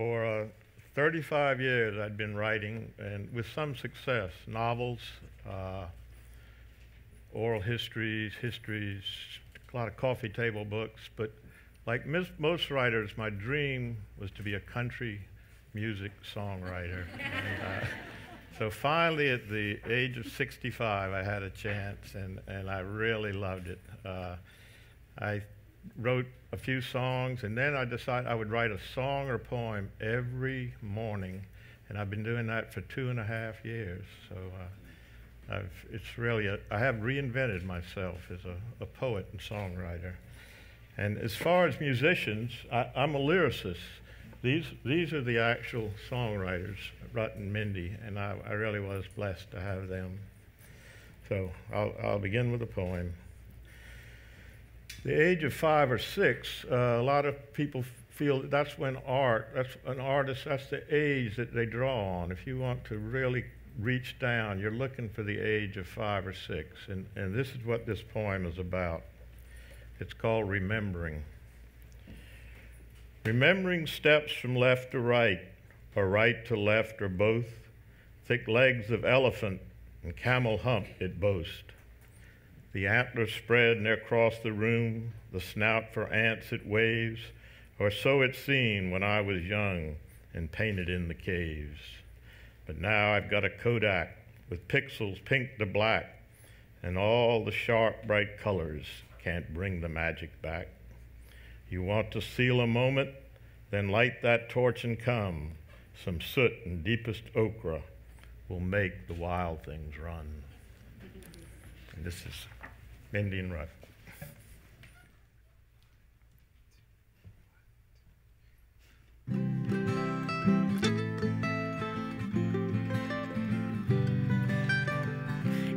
For uh, 35 years, I'd been writing, and with some success, novels, uh, oral histories, histories, a lot of coffee table books. But like most writers, my dream was to be a country music songwriter. and, uh, so finally, at the age of 65, I had a chance, and, and I really loved it. Uh, I wrote a few songs, and then I decided I would write a song or poem every morning, and I've been doing that for two and a half years. So uh, I've, it's really a, I have reinvented myself as a, a, poet and songwriter. And as far as musicians, I, I'm a lyricist. These these are the actual songwriters, Rut and Mindy, and I, I really was blessed to have them. So I'll, I'll begin with a poem the age of five or six, uh, a lot of people feel that that's when art, that's an artist, that's the age that they draw on. If you want to really reach down, you're looking for the age of five or six. And, and this is what this poem is about. It's called Remembering. Remembering steps from left to right, or right to left, or both, thick legs of elephant and camel hump it boasts the antlers spread near across the room, the snout for ants it waves, or so it seemed when I was young and painted in the caves. But now I've got a Kodak with pixels pink to black, and all the sharp, bright colors can't bring the magic back. You want to seal a moment, then light that torch and come. Some soot and deepest ochre will make the wild things run. And this is Indian Rut.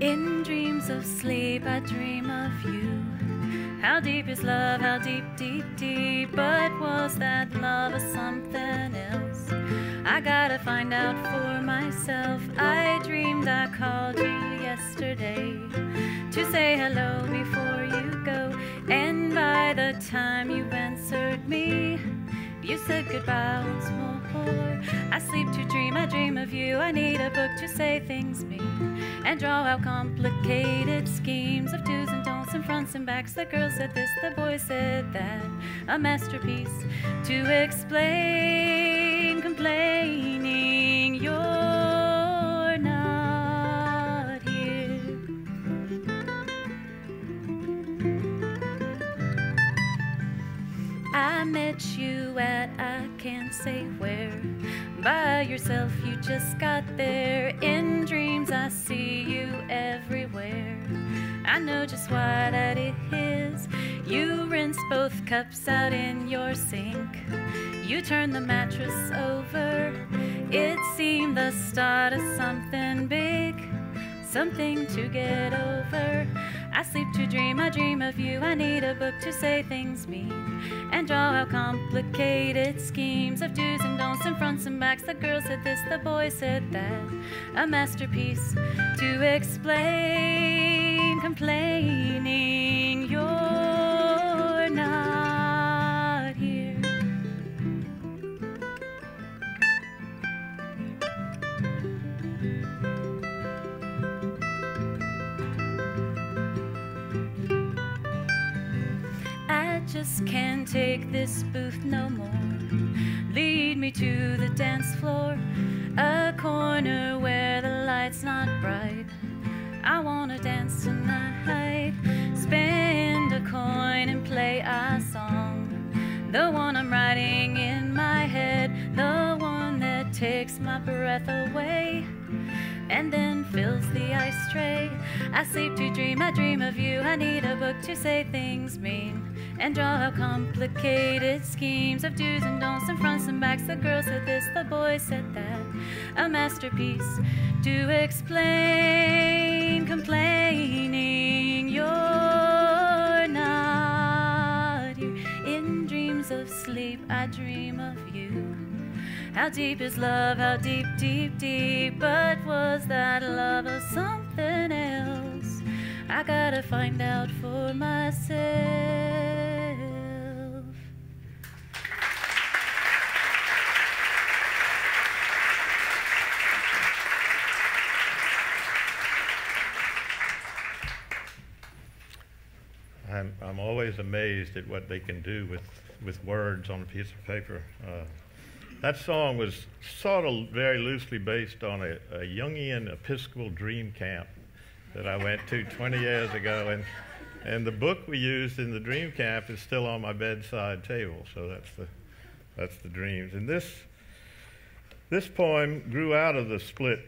In dreams of sleep, I dream of you. How deep is love? How deep, deep, deep? But was that love or something else? I gotta find out for myself. I dreamed I called you yesterday to say hello before you go. And by the time you've answered me, you said goodbye once more. I sleep to dream, I dream of you. I need a book to say things mean and draw out complicated schemes of do's and don'ts and fronts and backs. The girl said this, the boy said that. A masterpiece to explain, complaining. Yourself, you just got there. In dreams, I see you everywhere. I know just why that is. You rinse both cups out in your sink. You turn the mattress over. It seemed the start of something big, something to get over. I sleep to dream, I dream of you. I need a book to say things mean and draw out complicated schemes of do's and don'ts and fronts and backs. The girl said this, the boy said that. A masterpiece to explain, complaining just can't take this booth no more. Lead me to the dance floor, a corner where the light's not bright. I wanna dance tonight, spend a coin and play a song. The one I'm writing in my head, the one that takes my breath away and then fills the ice tray. I sleep to dream, I dream of you. I need a book to say things mean and draw complicated schemes of do's and don'ts and fronts and backs. The girl said this, the boy said that. A masterpiece to explain, complaining you're not here. In dreams of sleep, I dream of you. How deep is love? How deep, deep, deep? But was that love or something else? I gotta find out for myself. I'm, I'm always amazed at what they can do with, with words on a piece of paper. Uh, that song was sort of very loosely based on a, a Jungian Episcopal dream camp that I went to 20 years ago. And, and the book we used in the dream camp is still on my bedside table. So that's the, that's the dreams. And this, this poem grew out of the split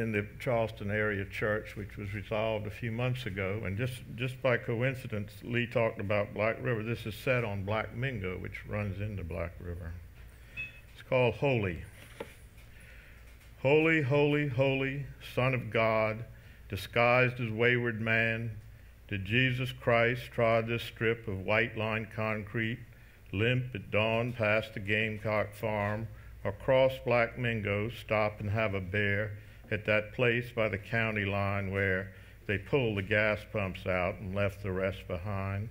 in the Charleston area church, which was resolved a few months ago. And just, just by coincidence, Lee talked about Black River. This is set on Black Mingo, which runs into Black River. It's called Holy. Holy, holy, holy, Son of God, disguised as wayward man, did Jesus Christ trod this strip of white lined concrete, limp at dawn past the Gamecock farm, or cross Black Mingo, stop and have a bear at that place by the county line where they pulled the gas pumps out and left the rest behind?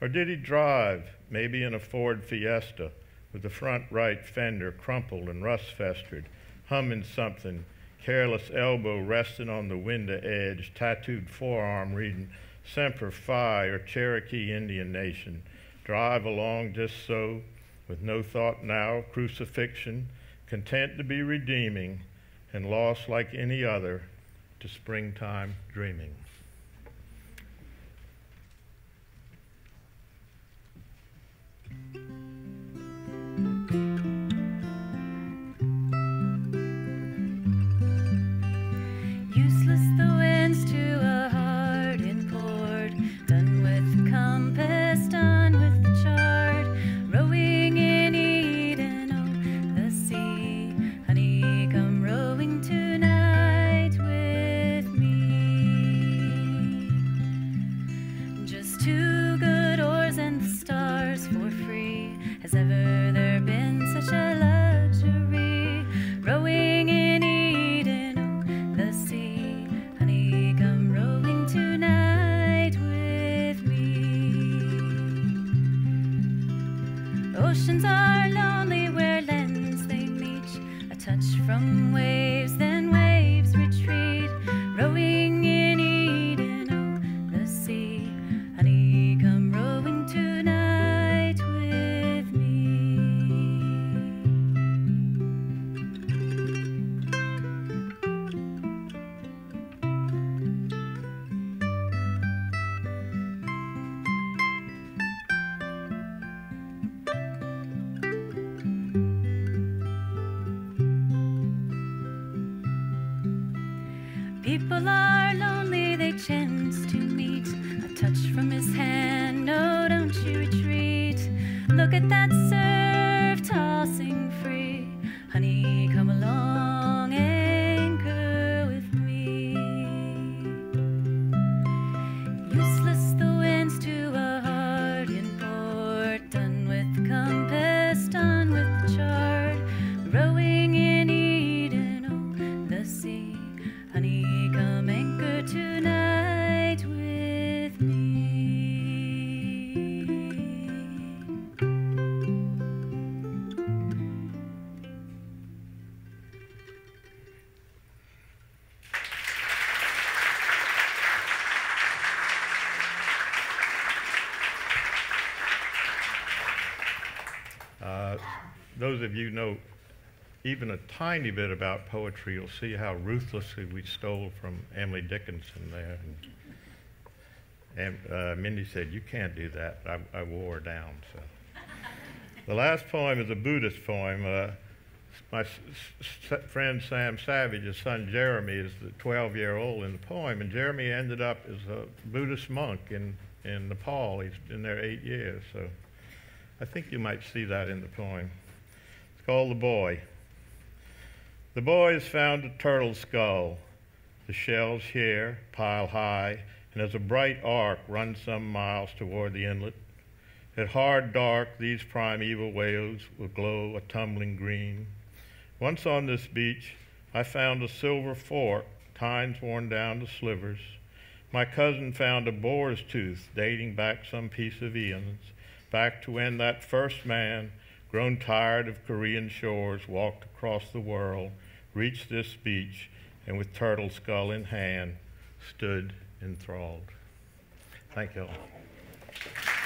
Or did he drive, maybe in a Ford Fiesta, with the front right fender crumpled and rust festered, humming something, careless elbow resting on the window edge, tattooed forearm reading Semper Fi or Cherokee Indian Nation, drive along just so, with no thought now of crucifixion, content to be redeeming, and lost like any other to springtime dreaming. People are lonely, they chance to meet. A touch from his hand, Uh, those of you know even a tiny bit about poetry, you'll see how ruthlessly we stole from Emily Dickinson there. And, and uh, Mindy said, "You can't do that." I, I wore her down. So, the last poem is a Buddhist poem. Uh, my friend Sam Savage's son Jeremy, is the 12-year-old in the poem, and Jeremy ended up as a Buddhist monk in in Nepal. He's been there eight years, so I think you might see that in the poem. It's called The Boy. The boy has found a turtle skull. The shells here pile high, and as a bright arc runs some miles toward the inlet. At hard dark, these primeval whales will glow a tumbling green. Once on this beach, I found a silver fork, tines worn down to slivers. My cousin found a boar's tooth dating back some piece of eons, back to when that first man, grown tired of Korean shores, walked across the world, reached this beach, and with turtle skull in hand, stood enthralled. Thank you all.